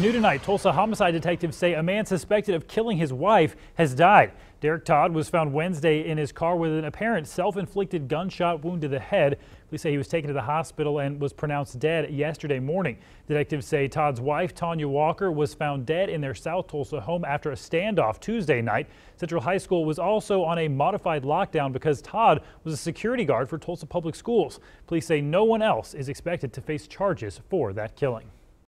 New tonight, Tulsa homicide detectives say a man suspected of killing his wife has died. Derek Todd was found Wednesday in his car with an apparent self-inflicted gunshot wound to the head. Police say he was taken to the hospital and was pronounced dead yesterday morning. Detectives say Todd's wife, Tanya Walker, was found dead in their South Tulsa home after a standoff Tuesday night. Central High School was also on a modified lockdown because Todd was a security guard for Tulsa Public Schools. Police say no one else is expected to face charges for that killing.